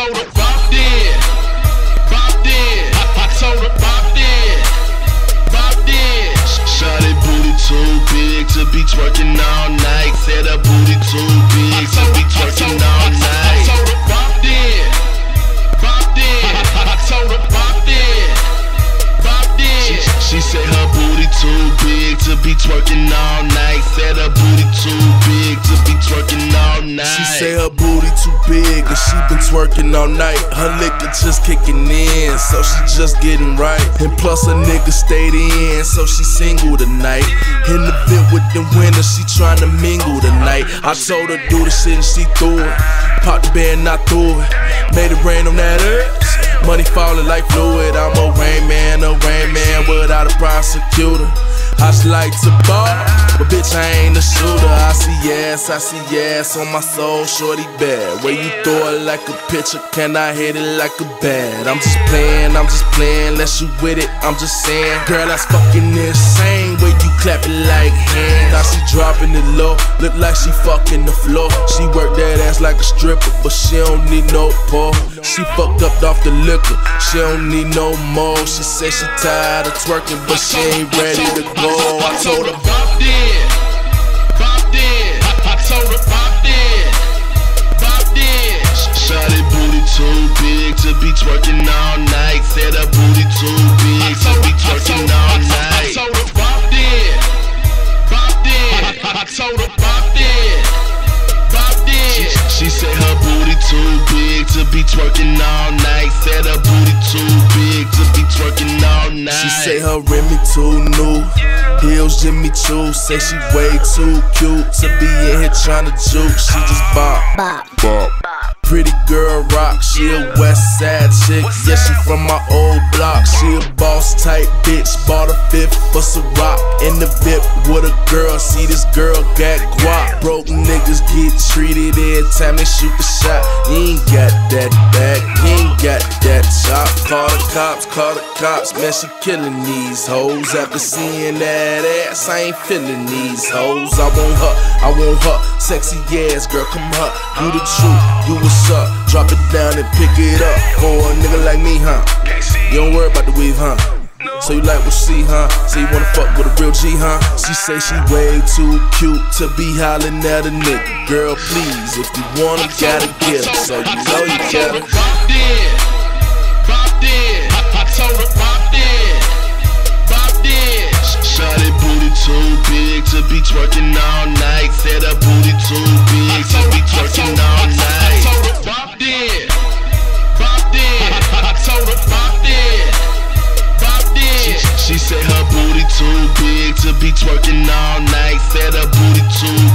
told her bop then, bop then. I, I told her bop then, bop then. Shawty booty too big to be twerking all night. Said her booty too big to be twerking all I night. told her bop then, bop then. I, I told her bop then, bop then. She said her booty too big to be twerking all night. Say her booty too big and she been twerking all night. Her liquor just kicking in, so she just getting right. And plus a nigga stayed in, so she single tonight. In the bit with the winner, she trying to mingle tonight. I told her do the shit and she threw it. Pop the band, not threw it. Made it rain on that earth. Money falling like fluid. I'm a rain man, a rain man without a prosecutor. I like to ball, but bitch, I ain't a shooter. I see yes, I see yes on my soul, shorty bad. Where you throw it like a pitcher, can I hit it like a bat? I'm just playing, I'm just playing, let you with it, I'm just saying. Girl, that's fucking insane. Where you clap it like hands. Now she dropping it low, look like she fucking the floor. She work that ass like a stripper, but she don't need no pole. She fucked up off the liquor, she don't need no more. She said she tired of twerking, but she ain't ready to go. I told her, bop then, bop then. I, told her bop then, bop then. Shawty booty too big to be twerking all night. Said her booty too to be twerking all night. Said her booty too big to be twerking all night. She say her Remy too new. Heels Jimmy Choo. Say she way too cute to be in here trying to juke. She just bop. Bop. Pretty girl rock, she a west side chick. Yeah, she from my old block. She a boss type bitch. Bought a fifth for some rock. In the VIP with a girl. See this girl got guap. Broke niggas get treated every time they shoot the shot. You ain't got that back. You ain't got that chop. Call the cops, call the cops. Man, she killing these hoes. After seeing that ass, I ain't feeling these hoes. I want her, I want her. Sexy ass girl, come her. You the truth, you what's up. Drop it down and pick it up. For a nigga like me, huh? You don't worry about the weave, huh? So you like what she, huh? So you wanna fuck with a real G, huh? She say she way too cute to be hollering at a nigga. Girl, please, if you want her, gotta get her. So you know you gotta. Bop then, bop then. I, told her bop then, bop then. Shawty booty too big to be twerking to be twerking all night. Said a booty too